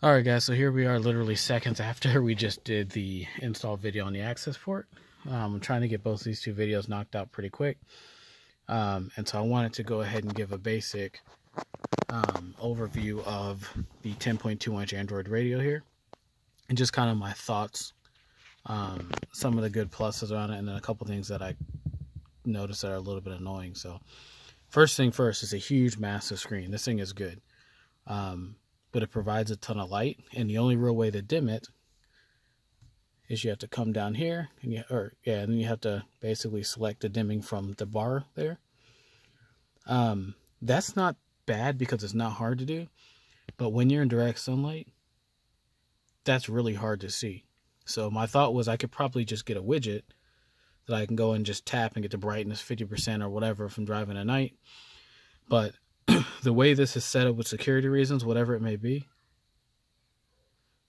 Alright guys, so here we are literally seconds after we just did the install video on the access port. Um, I'm trying to get both these two videos knocked out pretty quick. Um, and so I wanted to go ahead and give a basic um, overview of the 10.2 inch Android radio here. And just kind of my thoughts, um, some of the good pluses on it, and then a couple things that I noticed that are a little bit annoying. So first thing first, is a huge massive screen. This thing is good. Um, but it provides a ton of light. And the only real way to dim it is you have to come down here, and you, or yeah, and then you have to basically select the dimming from the bar there. Um, that's not bad because it's not hard to do, but when you're in direct sunlight, that's really hard to see. So my thought was I could probably just get a widget that I can go and just tap and get the brightness 50% or whatever from driving at night. But the way this is set up with security reasons, whatever it may be,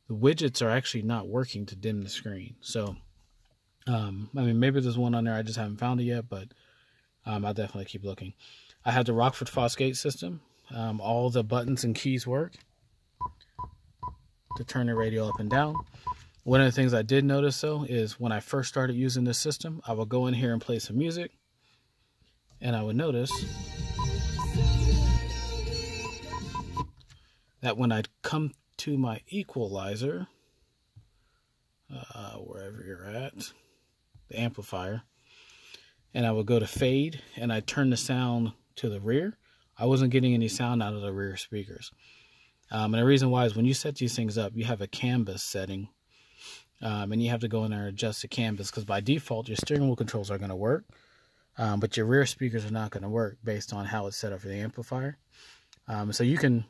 the widgets are actually not working to dim the screen. So, um, I mean, maybe there's one on there. I just haven't found it yet, but um, I'll definitely keep looking. I have the Rockford Fosgate system. Um, all the buttons and keys work to turn the radio up and down. One of the things I did notice though is when I first started using this system, I would go in here and play some music and I would notice that when I'd come to my equalizer, uh, wherever you're at, the amplifier, and I would go to fade and I'd turn the sound to the rear, I wasn't getting any sound out of the rear speakers. Um, and the reason why is when you set these things up, you have a CAN bus setting. Um, and you have to go in there and adjust the CAN bus because by default, your steering wheel controls are going to work. Um, but your rear speakers are not going to work based on how it's set up for the amplifier. Um, so you can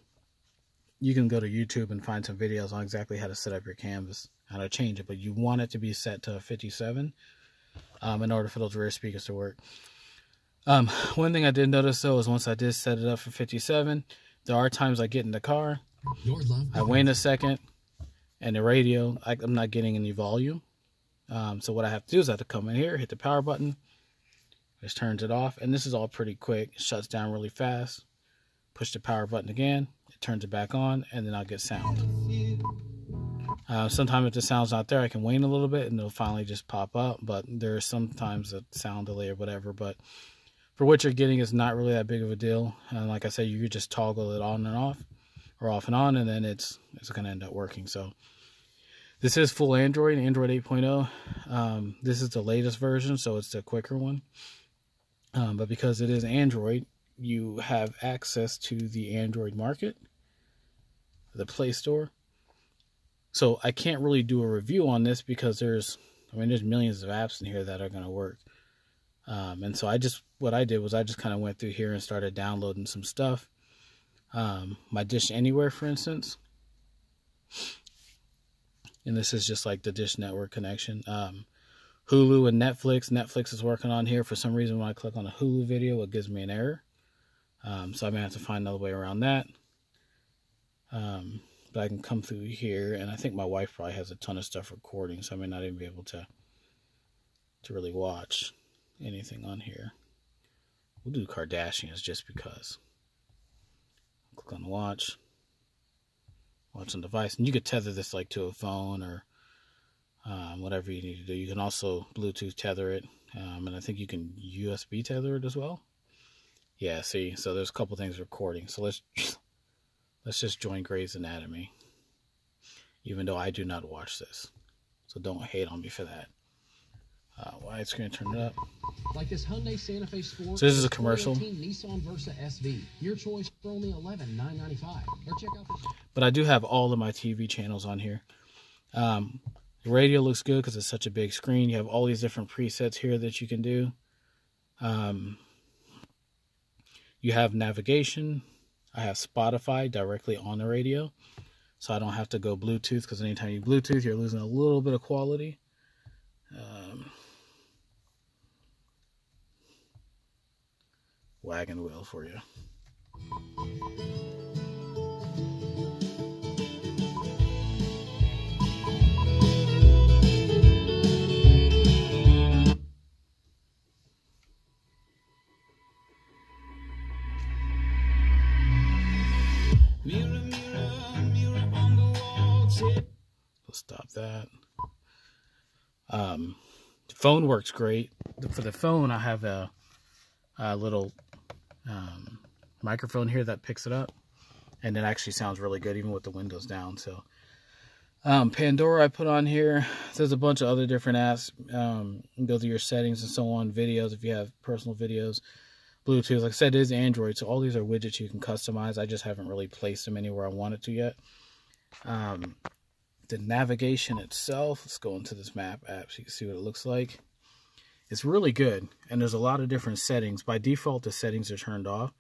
you can go to YouTube and find some videos on exactly how to set up your CAN bus, how to change it, but you want it to be set to 57 um, in order for those rear speakers to work. Um, one thing I did notice though is once I did set it up for 57, there are times I get in the car, I wait a second, and the radio, I, am not getting any volume. Um, so what I have to do is I have to come in here, hit the power button, just turns it off, and this is all pretty quick. It shuts down really fast. Push the power button again, turns it back on, and then I'll get sound. Uh, sometimes if the sound's not there, I can wait a little bit and it'll finally just pop up. But there's sometimes a sound delay or whatever. But for what you're getting, it's not really that big of a deal. And like I said, you could just toggle it on and off, or off and on, and then it's it's going to end up working. So this is full Android, Android 8.0. Um, this is the latest version, so it's the quicker one. Um, but because it is Android, you have access to the Android market the Play Store. So I can't really do a review on this because there's, I mean, there's millions of apps in here that are going to work. Um, and so I just, what I did was I just kind of went through here and started downloading some stuff. Um, my Dish Anywhere, for instance. And this is just like the Dish Network connection. Um, Hulu and Netflix. Netflix is working on here. For some reason, when I click on a Hulu video, it gives me an error. Um, so I may have to find another way around that. Um, but I can come through here, and I think my wife probably has a ton of stuff recording, so I may not even be able to to really watch anything on here. We'll do Kardashians just because. Click on watch. Watch on device, and you could tether this like to a phone or um, whatever you need to do. You can also Bluetooth tether it, um, and I think you can USB tether it as well. Yeah, see, so there's a couple things recording. So let's Let's just join Grey's Anatomy. Even though I do not watch this. So don't hate on me for that. Uh, widescreen, turn it up. Like this Hyundai Santa Fe Sport. So this is a commercial. Nissan Versa SV. Your choice for only eleven nine ninety five. Or check out. But I do have all of my TV channels on here. Um, the radio looks good because it's such a big screen. You have all these different presets here that you can do. Um, you have navigation. I have Spotify directly on the radio, so I don't have to go Bluetooth because anytime you Bluetooth, you're losing a little bit of quality. Um, wagon wheel for you. Stop that. Um, phone works great. For the phone, I have a, a little um, microphone here that picks it up, and it actually sounds really good even with the windows down. So, um, Pandora I put on here. There's a bunch of other different apps. Um, go through your settings and so on. Videos if you have personal videos. Bluetooth, like I said, is Android, so all these are widgets you can customize. I just haven't really placed them anywhere I wanted to yet. Um, the navigation itself, let's go into this map app so you can see what it looks like. It's really good, and there's a lot of different settings. By default, the settings are turned off,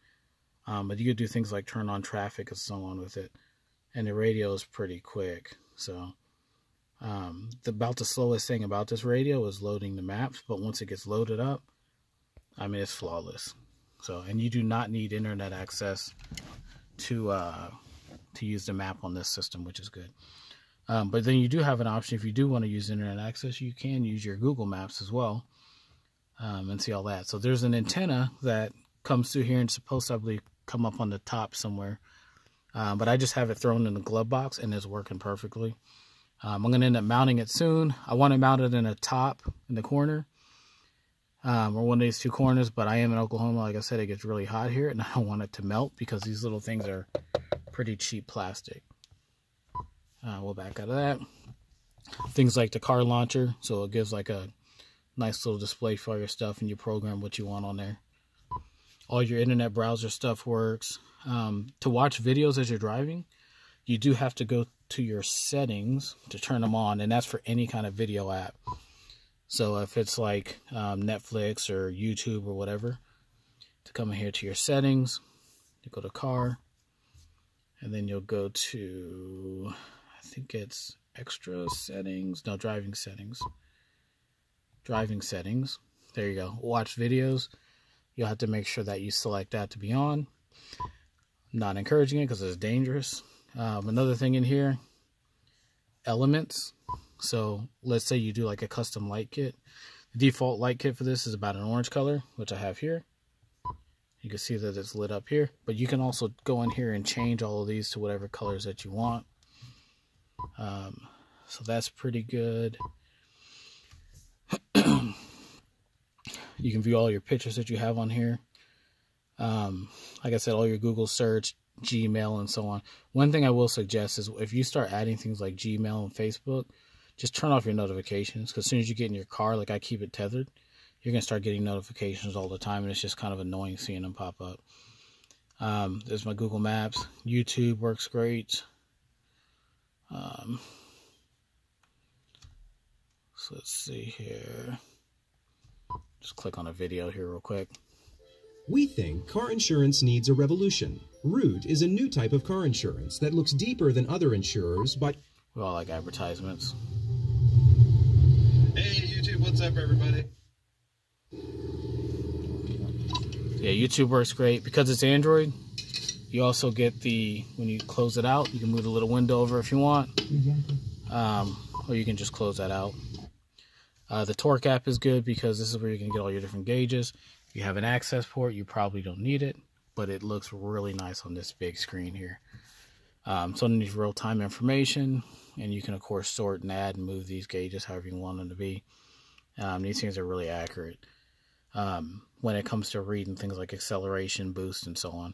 um, but you could do things like turn on traffic and so on with it. And the radio is pretty quick, so um, the, about the slowest thing about this radio is loading the maps, but once it gets loaded up, I mean, it's flawless. So, and you do not need internet access to uh, to use the map on this system, which is good. Um, but then you do have an option if you do want to use internet access, you can use your Google Maps as well um, and see all that. So there's an antenna that comes through here and supposedly come up on the top somewhere. Um, but I just have it thrown in the glove box and it's working perfectly. Um, I'm going to end up mounting it soon. I want to mount it in a top in the corner um, or one of these two corners, but I am in Oklahoma. Like I said, it gets really hot here and I don't want it to melt because these little things are pretty cheap plastic. Uh, we'll back out of that. Things like the car launcher, so it gives like a nice little display for your stuff and you program what you want on there. All your internet browser stuff works. Um, to watch videos as you're driving, you do have to go to your settings to turn them on, and that's for any kind of video app. So if it's like um, Netflix or YouTube or whatever, to come in here to your settings, you go to car, and then you'll go to I think it's extra settings. No, driving settings. Driving settings. There you go. Watch videos. You'll have to make sure that you select that to be on. I'm not encouraging it because it's dangerous. Um, another thing in here, elements. So let's say you do like a custom light kit. The default light kit for this is about an orange color, which I have here. You can see that it's lit up here, but you can also go in here and change all of these to whatever colors that you want. Um, so that's pretty good. you can view all your pictures that you have on here. Um, like I said, all your Google search, Gmail, and so on. One thing I will suggest is if you start adding things like Gmail and Facebook, just turn off your notifications because as soon as you get in your car, like I keep it tethered, you're going to start getting notifications all the time, and it's just kind of annoying seeing them pop up. Um, there's my Google Maps. YouTube works great. Um, so let's see here. Just click on a video here real quick. We think car insurance needs a revolution. Root is a new type of car insurance that looks deeper than other insurers, but we all like advertisements. Hey YouTube, what's up everybody? Yeah, YouTube works great because it's Android. You also get the, when you close it out, you can move the little window over if you want. Um, or you can just close that out. Uh, the Torque app is good because this is where you can get all your different gauges. If you have an access port, you probably don't need it, but it looks really nice on this big screen here. Um, so underneath real-time information, and you can of course sort and add and move these gauges however you want them to be. Um, these things are really accurate um, when it comes to reading things like acceleration, boost, and so on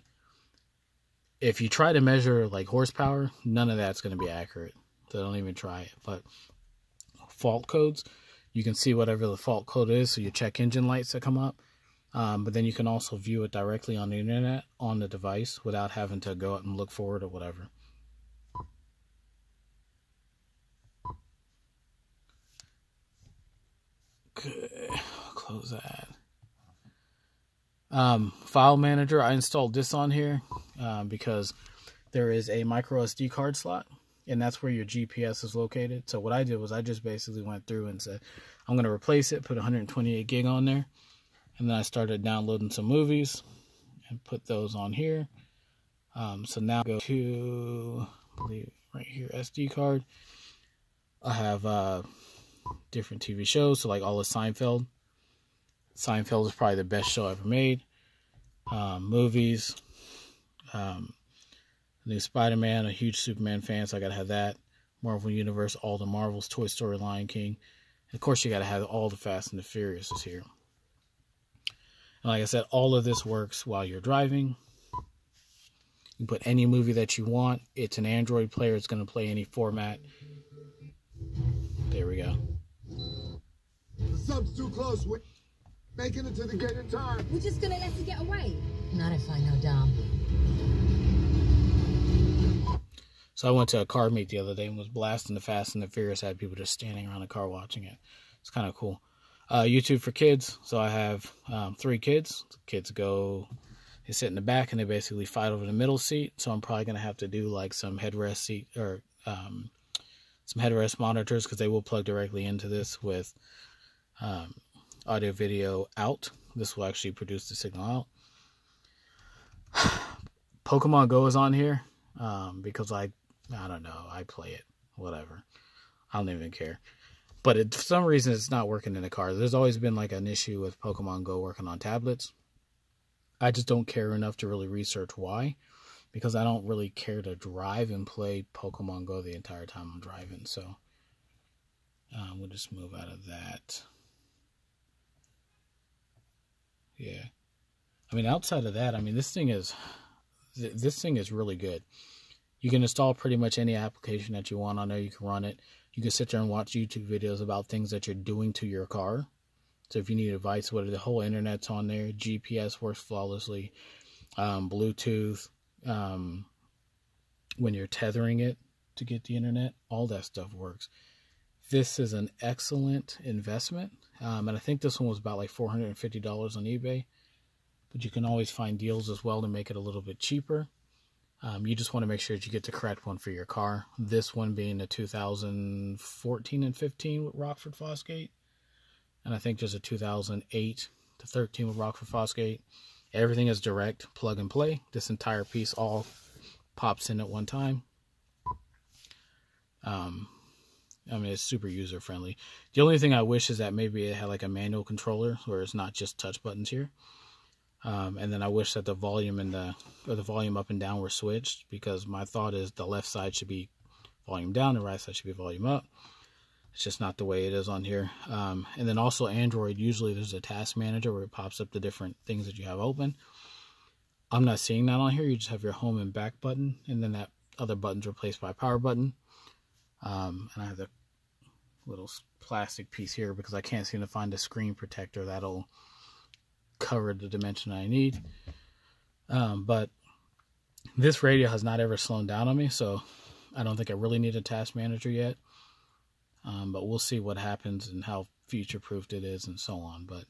if you try to measure like horsepower, none of that's going to be accurate. So don't even try it. But fault codes, you can see whatever the fault code is. So your check engine lights that come up. Um, but then you can also view it directly on the internet on the device without having to go out and look for it or whatever. Okay, close that. Um, file manager, I installed this on here um, because there is a micro SD card slot and that's where your GPS is located. So what I did was I just basically went through and said, I'm going to replace it, put 128 gig on there. And then I started downloading some movies and put those on here. Um, so now go to, I believe right here, SD card. I have uh, different TV shows, so like all of Seinfeld. Seinfeld is probably the best show ever made. Um, movies, um, new Spider-Man, a huge Superman fan, so I gotta have that. Marvel Universe, all the Marvels, Toy Story, Lion King. And of course, you got to have all the Fast and the Furious is here. And like I said, all of this works while you're driving. You put any movie that you want. It's an Android player. It's going to play any format. There we go. The sub's too close. We're making it to the gate in time. We're just gonna let her get away. Not if I know Dom. So I went to a car meet the other day and was blasting the Fast and the Furious. I had people just standing around the car watching it. It's kind of cool. Uh, YouTube for kids. So I have um, three kids. The kids go, they sit in the back and they basically fight over the middle seat. So I'm probably going to have to do like some headrest seat or um, some headrest monitors because they will plug directly into this with um, audio video out. This will actually produce the signal out. Pokemon Go is on here um, because I I don't know I play it whatever I don't even care. But it, for some reason, it's not working in the car. There's always been like an issue with Pokemon Go working on tablets. I just don't care enough to really research why, because I don't really care to drive and play Pokemon Go the entire time I'm driving. So um, we'll just move out of that. Yeah. I mean, outside of that, I mean, this thing is this thing is really good. You can install pretty much any application that you want on there. You can run it. You can sit there and watch YouTube videos about things that you're doing to your car. So if you need advice, whether the whole internet's on there, GPS works flawlessly, um, Bluetooth, um, when you're tethering it to get the internet, all that stuff works. This is an excellent investment, um, and I think this one was about like $450 on eBay, but you can always find deals as well to make it a little bit cheaper. Um, you just want to make sure that you get the correct one for your car. This one being a 2014 and 15 with Rockford Fosgate. And I think there's a 2008 to 13 with Rockford Fosgate. Everything is direct plug and play. This entire piece all pops in at one time. Um, I mean, it's super user friendly. The only thing I wish is that maybe it had like a manual controller where it's not just touch buttons here. Um, and then I wish that the volume and the or the volume up and down were switched because my thought is the left side should be volume down, the right side should be volume up. It's just not the way it is on here. Um, and then also Android, usually there's a task manager where it pops up the different things that you have open. I'm not seeing that on here. You just have your home and back button, and then that other button's replaced by power button. Um, and I have a little plastic piece here because I can't seem to find a screen protector that'll cover the dimension I need. Um, but this radio has not ever slowed down on me, so I don't think I really need a task manager yet. Um, but we'll see what happens and how future proofed it is and so on. But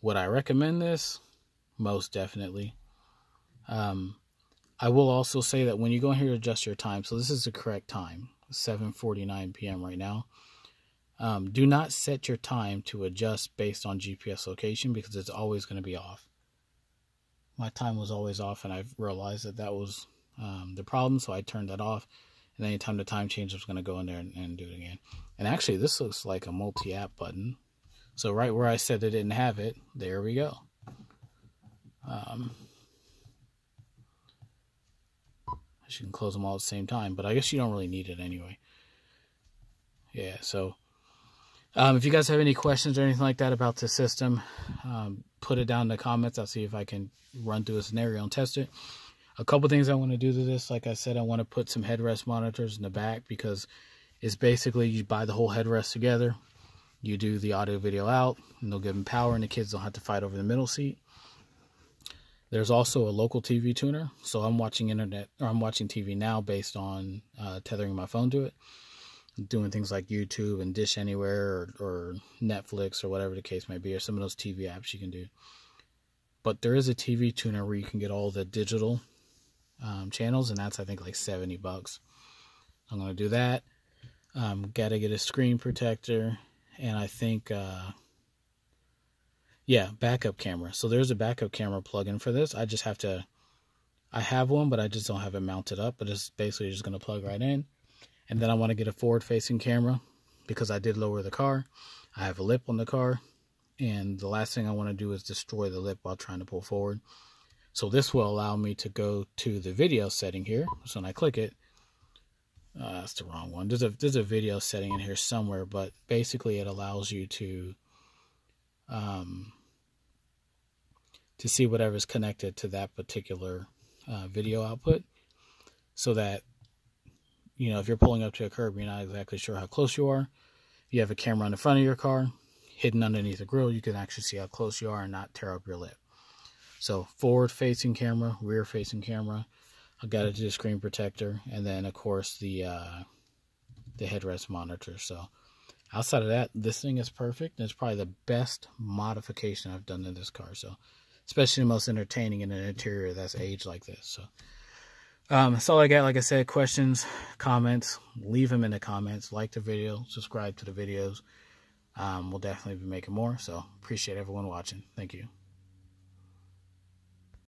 would I recommend this? Most definitely. Um, I will also say that when you go in here to adjust your time, so this is the correct time, 7:49 p.m. right now. Um, do not set your time to adjust based on GPS location because it's always going to be off. My time was always off, and I realized that that was um, the problem, so I turned that off. And anytime the time change, I was going to go in there and, and, do it again. And actually, this looks like a multi-app button. So right where I said it didn't have it, there we go. Um, you can close them all at the same time, but I guess you don't really need it anyway. Yeah, so um, if you guys have any questions or anything like that about the system, um, put it down in the comments. I'll see if I can run through a scenario and test it. A couple things I want to do to this, like I said, I want to put some headrest monitors in the back because it's basically you buy the whole headrest together, you do the audio video out, and they'll give them power, and the kids don't have to fight over the middle seat. There's also a local TV tuner, so I'm watching internet or I'm watching TV now based on uh, tethering my phone to it doing things like YouTube and Dish Anywhere or, or, Netflix or whatever the case may be, or some of those TV apps you can do. But there is a TV tuner where you can get all the digital um, channels, and that's I think like seventy bucks. I'm gonna do that. Um, gotta get a screen protector, and I think, uh, yeah, backup camera. So there's a backup camera plug-in for this. I just have to. I have one, but I just don't have it mounted up. But it's basically just gonna plug right in and then I want to get a forward facing camera because I did lower the car. I have a lip on the car. And the last thing I want to do is destroy the lip while trying to pull forward. So this will allow me to go to the video setting here. So when I click it, uh, that's the wrong one. There's a there's a video setting in here somewhere, but basically it allows you to um, to see whatever's connected to that particular uh, video output, so that you know if you're pulling up to a curb, you're not exactly sure how close you are. You have a camera on the front of your car, hidden underneath the grill. You can actually see how close you are and not tear up your lip. So forward facing camera, rear facing camera. I got a screen protector, and then of course the uh, the headrest monitor. So outside of that, this thing is perfect. It's probably the best modification I've done in this car. So especially the most entertaining in an interior that's aged like this. So um, that's all I got. Like I said, questions, comments, leave them in the comments. Like the video, subscribe to the videos. Um, we'll definitely be making more. So appreciate everyone watching. Thank you.